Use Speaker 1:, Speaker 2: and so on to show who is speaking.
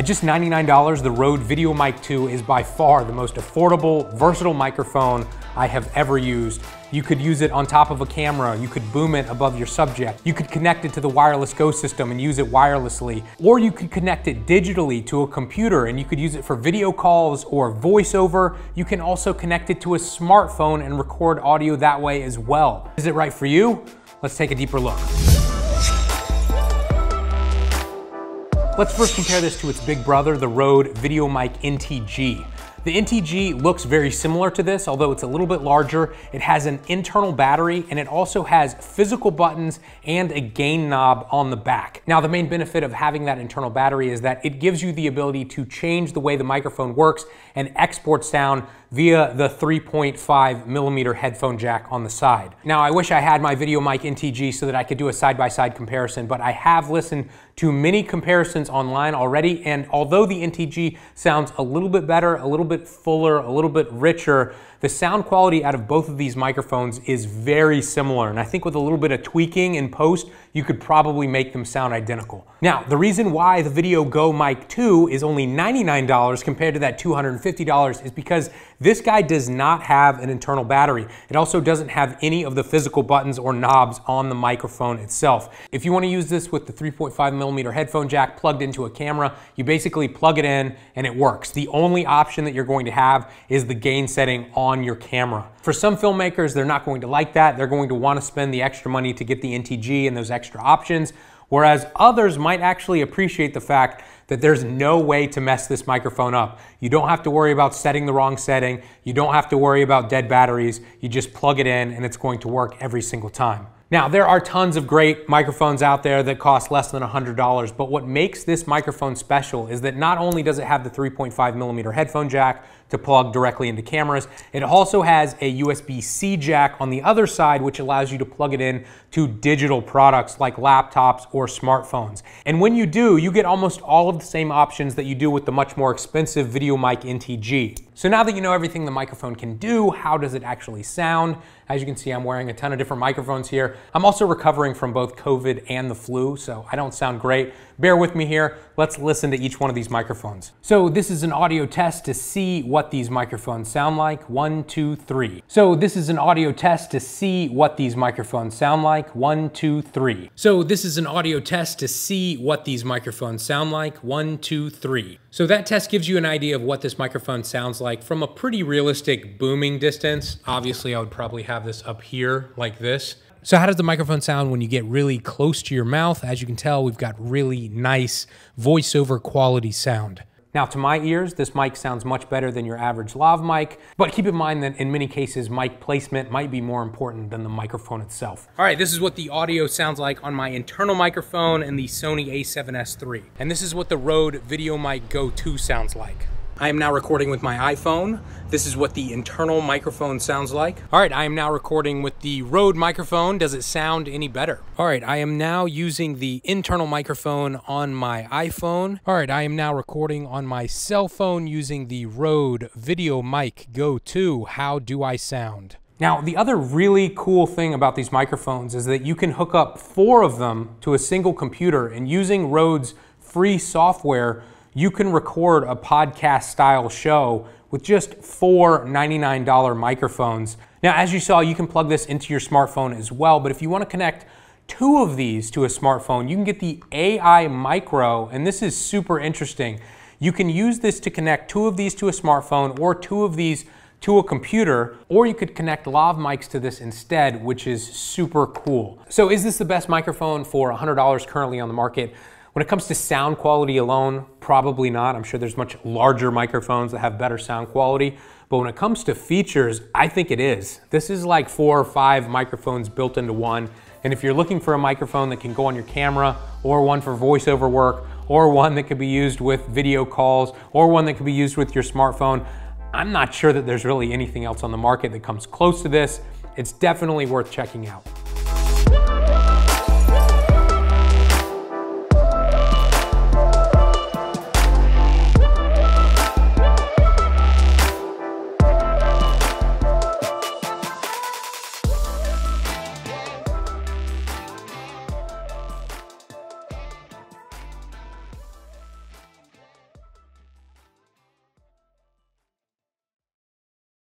Speaker 1: At just $99, the Rode VideoMic 2 is by far the most affordable, versatile microphone I have ever used. You could use it on top of a camera. You could boom it above your subject. You could connect it to the wireless Go system and use it wirelessly. Or you could connect it digitally to a computer and you could use it for video calls or voiceover. You can also connect it to a smartphone and record audio that way as well. Is it right for you? Let's take a deeper look. Let's first compare this to its big brother, the Rode VideoMic NTG. The NTG looks very similar to this, although it's a little bit larger. It has an internal battery and it also has physical buttons and a gain knob on the back. Now, the main benefit of having that internal battery is that it gives you the ability to change the way the microphone works and export sound via the 3.5 millimeter headphone jack on the side. Now, I wish I had my VideoMic NTG so that I could do a side-by-side -side comparison, but I have listened to many comparisons online already, and although the NTG sounds a little bit better, a little bit fuller, a little bit richer, the sound quality out of both of these microphones is very similar, and I think with a little bit of tweaking in post, you could probably make them sound identical. Now, the reason why the Video Go Mic 2 is only $99 compared to that $250 is because this guy does not have an internal battery. It also doesn't have any of the physical buttons or knobs on the microphone itself. If you wanna use this with the 3.5 millimeter headphone jack plugged into a camera, you basically plug it in and it works. The only option that you're going to have is the gain setting on on your camera. For some filmmakers, they're not going to like that. They're going to want to spend the extra money to get the NTG and those extra options, whereas others might actually appreciate the fact that there's no way to mess this microphone up. You don't have to worry about setting the wrong setting. You don't have to worry about dead batteries. You just plug it in and it's going to work every single time. Now, there are tons of great microphones out there that cost less than $100, but what makes this microphone special is that not only does it have the 3.5 millimeter headphone jack to plug directly into cameras, it also has a USB-C jack on the other side, which allows you to plug it in to digital products like laptops or smartphones. And when you do, you get almost all of the same options that you do with the much more expensive VideoMic NTG. So now that you know everything the microphone can do, how does it actually sound? As you can see, I'm wearing a ton of different microphones here. I'm also recovering from both COVID and the flu, so I don't sound great. Bear with me here. Let's listen to each one of these microphones. So this is an audio test to see what these microphones sound like. One, two, three. So this is an audio test to see what these microphones sound like. One, two, three. So this is an audio test to see what these microphones sound like. One, two, three. So that test gives you an idea of what this microphone sounds like from a pretty realistic booming distance. Obviously, I would probably have this up here like this. So how does the microphone sound when you get really close to your mouth? As you can tell, we've got really nice voiceover quality sound. Now to my ears, this mic sounds much better than your average lav mic, but keep in mind that in many cases, mic placement might be more important than the microphone itself. All right, this is what the audio sounds like on my internal microphone and the Sony a7S III. And this is what the Rode VideoMic Go 2 sounds like. I am now recording with my iPhone. This is what the internal microphone sounds like. All right, I am now recording with the Rode microphone. Does it sound any better? All right, I am now using the internal microphone on my iPhone. All right, I am now recording on my cell phone using the Rode VideoMic Go 2. How do I sound? Now, the other really cool thing about these microphones is that you can hook up four of them to a single computer and using Rode's free software, you can record a podcast style show with just four $99 microphones. Now, as you saw, you can plug this into your smartphone as well, but if you want to connect two of these to a smartphone, you can get the AI Micro, and this is super interesting. You can use this to connect two of these to a smartphone or two of these to a computer, or you could connect lav mics to this instead, which is super cool. So is this the best microphone for $100 currently on the market? When it comes to sound quality alone, probably not. I'm sure there's much larger microphones that have better sound quality. But when it comes to features, I think it is. This is like four or five microphones built into one. And if you're looking for a microphone that can go on your camera or one for voiceover work or one that could be used with video calls or one that could be used with your smartphone, I'm not sure that there's really anything else on the market that comes close to this. It's definitely worth checking out.